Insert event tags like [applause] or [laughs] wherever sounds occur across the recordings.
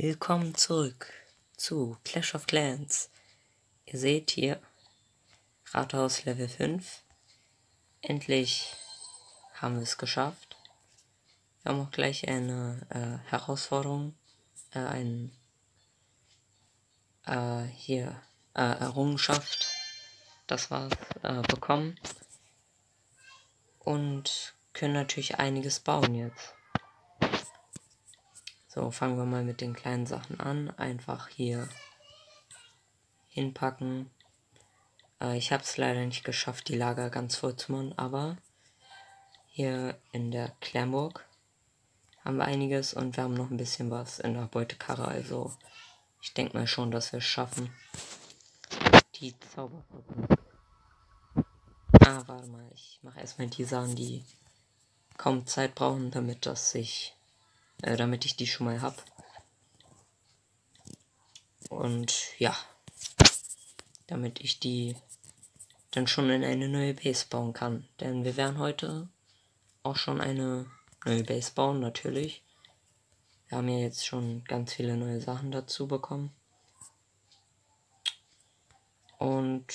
Willkommen zurück zu Clash of Clans. Ihr seht hier Rathaus Level 5. Endlich haben wir es geschafft. Wir haben auch gleich eine äh, Herausforderung, äh, ein äh, hier äh, Errungenschaft, das war's, äh, bekommen. Und können natürlich einiges bauen jetzt. So, fangen wir mal mit den kleinen Sachen an. Einfach hier hinpacken. Äh, ich habe es leider nicht geschafft, die Lager ganz voll zu machen, aber hier in der Klärburg haben wir einiges und wir haben noch ein bisschen was in der Beutekarre. Also ich denke mal schon, dass wir es schaffen. Die Zauberfabrik. Ah, warte mal. Ich mache erstmal die Sachen, die kaum Zeit brauchen, damit das sich äh, damit ich die schon mal habe. Und ja, damit ich die dann schon in eine neue Base bauen kann. Denn wir werden heute auch schon eine neue Base bauen, natürlich. Wir haben ja jetzt schon ganz viele neue Sachen dazu bekommen. Und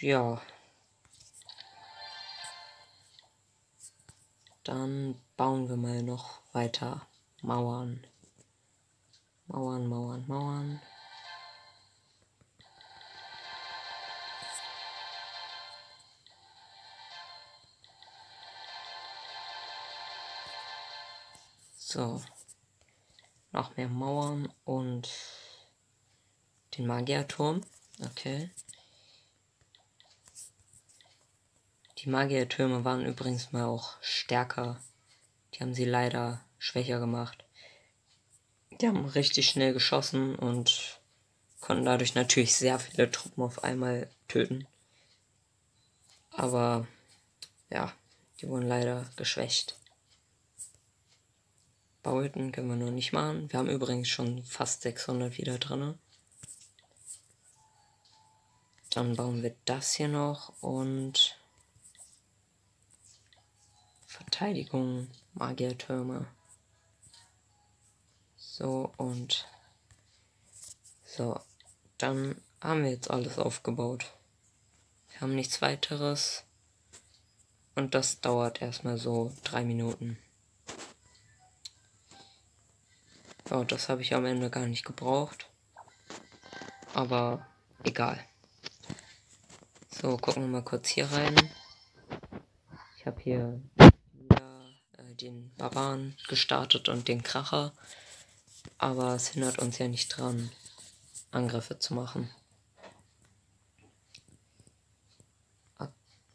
ja. Dann bauen wir mal noch weiter Mauern. Mauern, Mauern, Mauern. So. Noch mehr Mauern und den Magierturm. Okay. Die Magiertürme waren übrigens mal auch stärker. Die haben sie leider schwächer gemacht. Die haben richtig schnell geschossen und konnten dadurch natürlich sehr viele Truppen auf einmal töten. Aber ja, die wurden leider geschwächt. Bauten können wir noch nicht machen. Wir haben übrigens schon fast 600 wieder drin. Dann bauen wir das hier noch und Verteidigung, Magiertürme. So und so. Dann haben wir jetzt alles aufgebaut. Wir haben nichts weiteres. Und das dauert erstmal so drei Minuten. Ja, das habe ich am Ende gar nicht gebraucht. Aber egal. So, gucken wir mal kurz hier rein. Ich habe hier wieder, äh, den Barbaren gestartet und den Kracher. Aber es hindert uns ja nicht dran, Angriffe zu machen.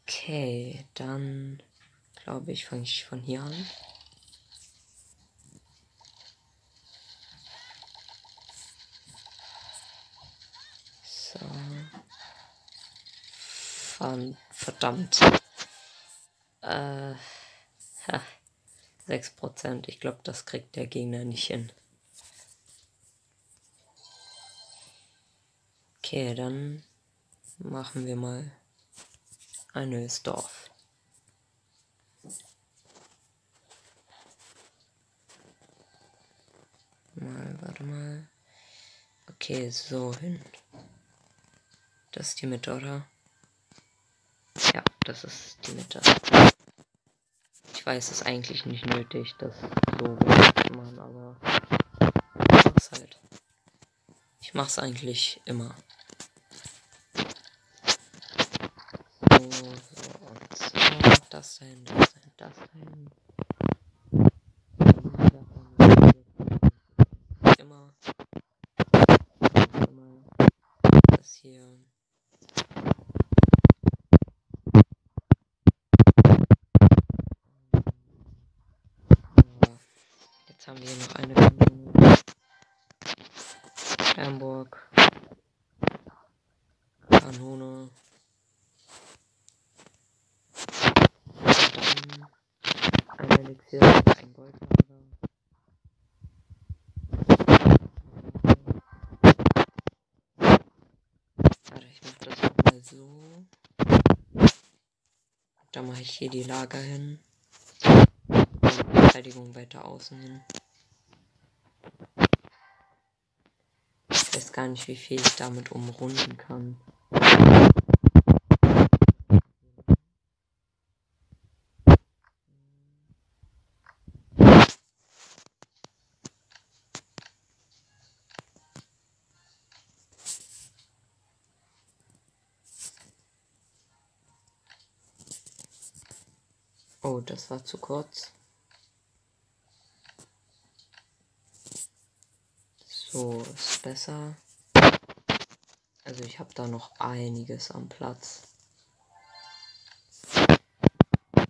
Okay, dann glaube ich, fange ich von hier an. So. Verdammt. Äh, ha, 6%. Ich glaube, das kriegt der Gegner nicht hin. Okay, dann machen wir mal ein neues Dorf. Mal, warte mal. Okay, so hin. Das ist die Mitte, oder? Ja, das ist die Mitte. Ich weiß, es ist eigentlich nicht nötig, das so zu machen, aber ich mach's halt. Ich mach's eigentlich immer. Das sein, das sein, das sein. Immer. Immer. Das hier. Jetzt haben wir hier noch eine Kanone. Hamburg. Kanone. Elixier, ein Goldlager. Warte, ich mach das mal so. Dann mache ich hier die Lager hin. Und Verteidigung weiter außen hin. Ich weiß gar nicht, wie viel ich damit umrunden kann. Oh, das war zu kurz. So ist besser. Also ich habe da noch einiges am Platz.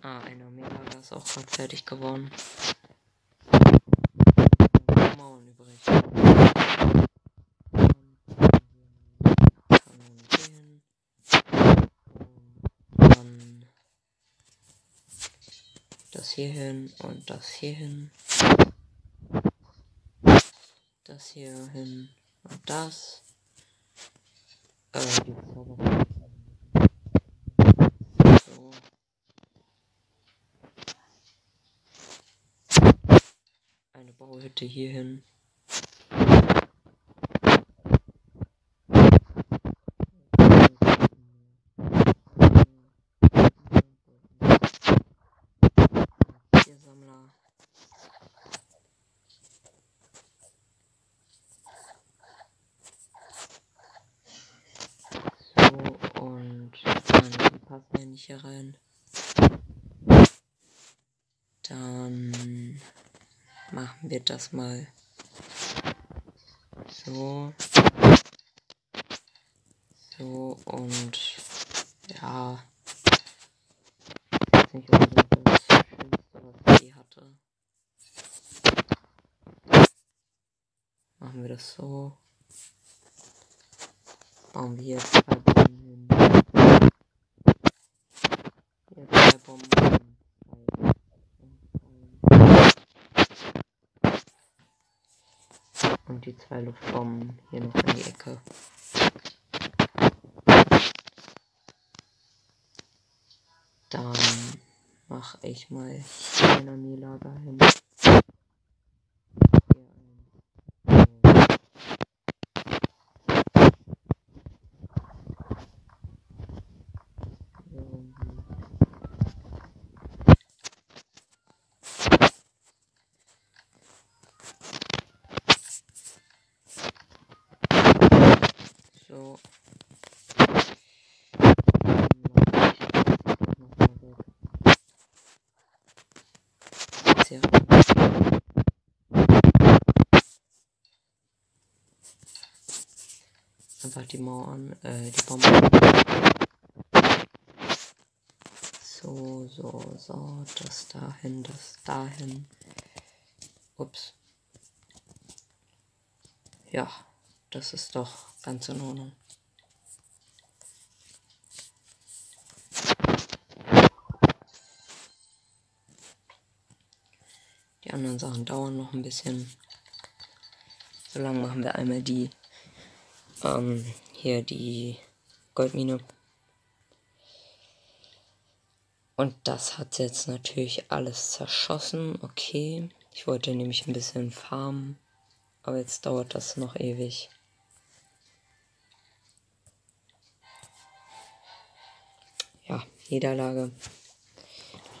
Ah, ein Armeelager ist auch gerade fertig geworden. Mauern übrig. Dann das hier hin und das hier hin das hier hin und das. Äh, so. Eine Bauhütte hier hin. Hier rein. Dann machen wir das mal so. So und ja. Das nicht unbedingt das Schönste, was ich hatte. Machen wir das so. Bauen wir hier zwei Bäume hin. Und die zwei Luftbomben hier noch in die Ecke. Dann mache ich mal hier ein Armeelager hin. einfach die Mauern, äh, die Bomben. So, so, so, das dahin, das dahin. Ups. Ja, das ist doch ganz in Ordnung. Die anderen Sachen dauern noch ein bisschen. Solange machen wir einmal die ähm, hier die Goldmine. Und das hat jetzt natürlich alles zerschossen. Okay. Ich wollte nämlich ein bisschen farmen. Aber jetzt dauert das noch ewig. Niederlage.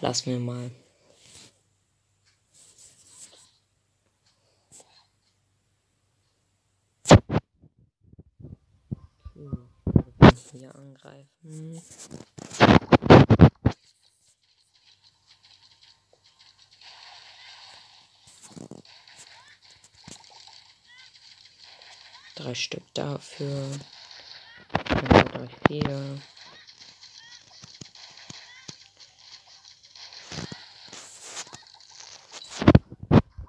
Lass mir mal. hier angreifen. Drei Stück dafür. drei, vier.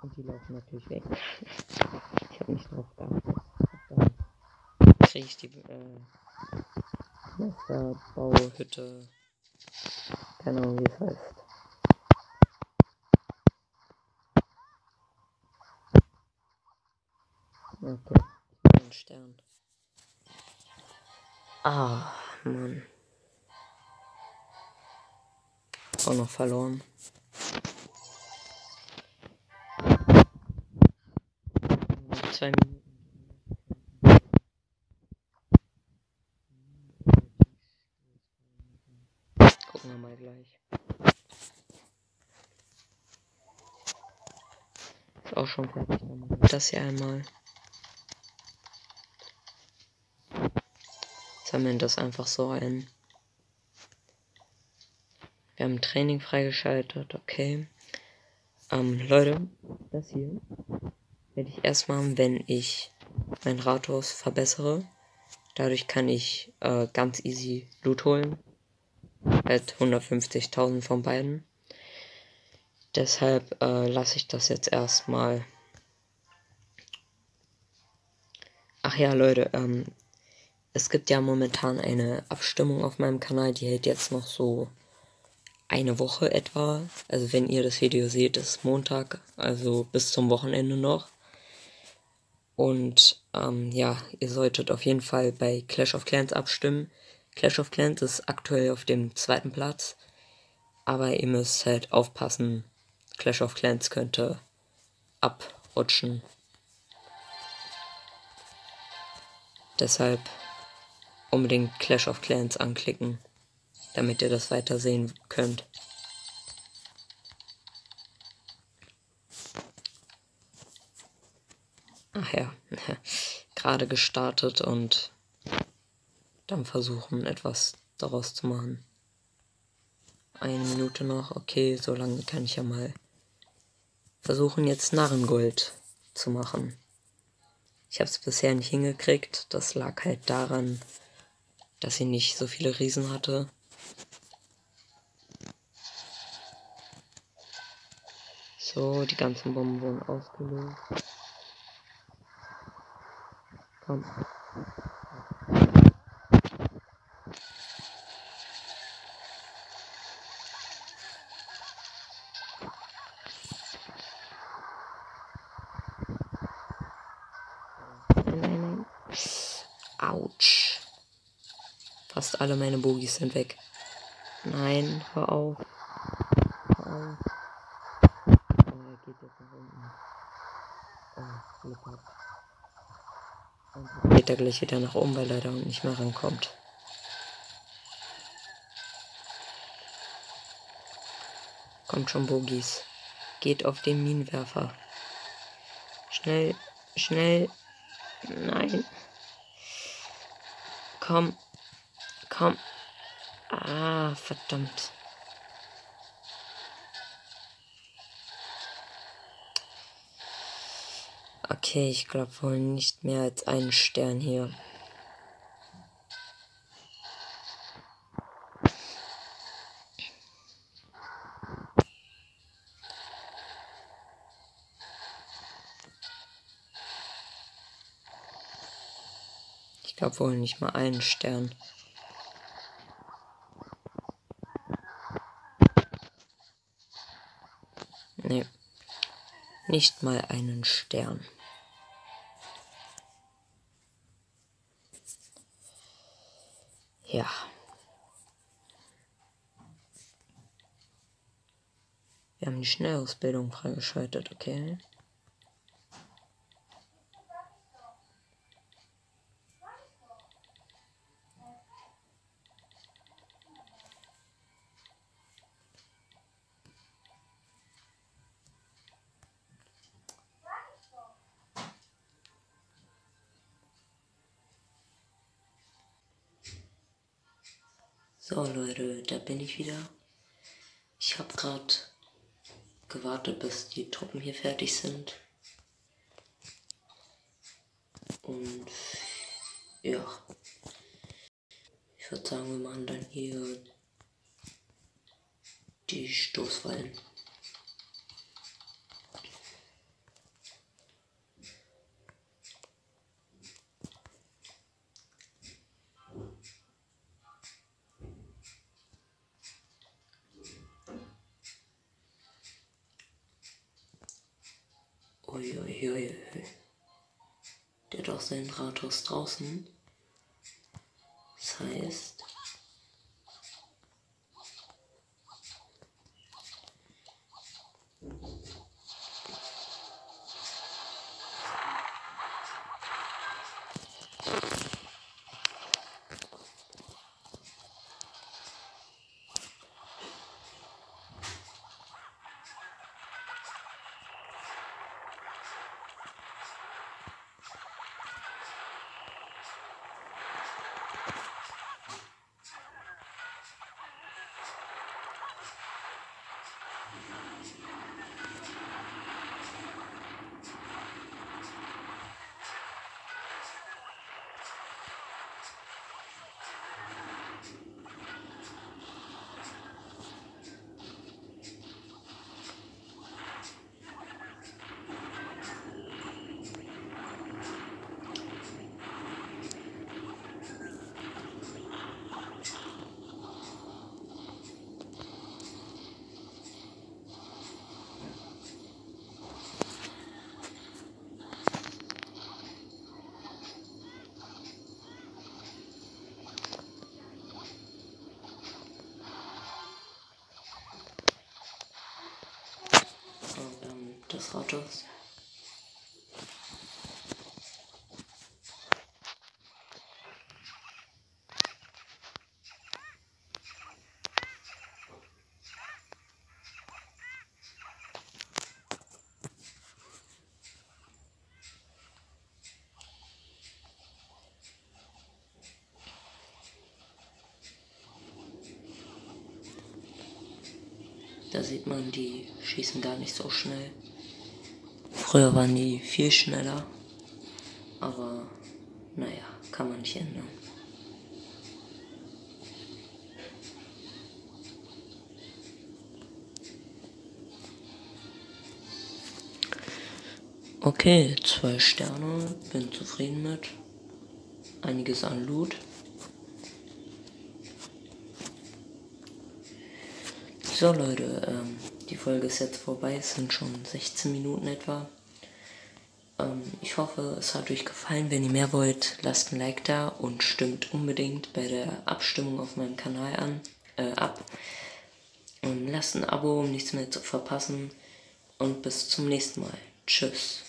Und die laufen natürlich weg. Ich habe nicht drauf geachtet. Dann kriege ich die äh, Bauhütte. Keine Ahnung, wie es heißt. Okay, ein Stern. Ah, Mann. Auch noch verloren. zwei Minuten. Gucken wir mal gleich. Ist auch schon fertig. Das hier einmal. Sammeln das einfach so ein. Wir haben Training freigeschaltet, okay. Ähm, Leute, das hier werde ich erst machen, wenn ich mein Rathaus verbessere. Dadurch kann ich äh, ganz easy Loot holen. Halt 150.000 von beiden. Deshalb äh, lasse ich das jetzt erstmal. Ach ja, Leute, ähm, es gibt ja momentan eine Abstimmung auf meinem Kanal, die hält jetzt noch so eine Woche etwa. Also wenn ihr das Video seht, ist Montag, also bis zum Wochenende noch. Und ähm, ja, ihr solltet auf jeden Fall bei Clash of Clans abstimmen. Clash of Clans ist aktuell auf dem zweiten Platz. Aber ihr müsst halt aufpassen. Clash of Clans könnte abrutschen. Deshalb unbedingt Clash of Clans anklicken damit ihr das weiter sehen könnt. Ach ja, [laughs] gerade gestartet und dann versuchen etwas daraus zu machen. Eine Minute noch, okay, so lange kann ich ja mal versuchen jetzt Narrengold zu machen. Ich habe es bisher nicht hingekriegt, das lag halt daran, dass ich nicht so viele Riesen hatte. So, die ganzen Bomben wurden ausgelöst. Komm. Autsch. Fast alle meine Bogies sind weg. Nein, hör auf. Hör auf geht jetzt nach unten. Oh, Glück gehabt. Geht er gleich wieder nach oben, weil er da nicht mehr rankommt. Kommt schon, Bogies. Geht auf den Minenwerfer. Schnell, schnell. Nein. Komm. Komm. Ah, verdammt. Okay, ich glaube wohl nicht mehr als einen Stern hier. Ich glaube wohl nicht mal einen Stern. Nee. Nicht mal einen Stern. Ja. Wir haben die Schnellausbildung freigeschaltet, okay. Wieder. Ich habe gerade gewartet, bis die Truppen hier fertig sind. Und ja, ich würde sagen, wir machen dann hier die Stoßwallen. Uiuiui. Der hat auch seinen Rathaus draußen. Das heißt. wir Rathaus. Da sieht man, die schießen gar nicht so schnell. Früher waren die viel schneller. Aber naja, kann man nicht ändern. Okay, zwei Sterne, bin zufrieden mit. Einiges an Loot. So Leute, ähm, die Folge ist jetzt vorbei, es sind schon 16 Minuten etwa. Ähm, ich hoffe, es hat euch gefallen. Wenn ihr mehr wollt, lasst ein Like da und stimmt unbedingt bei der Abstimmung auf meinem Kanal an, äh, ab. Und lasst ein Abo, um nichts mehr zu verpassen. Und bis zum nächsten Mal. Tschüss.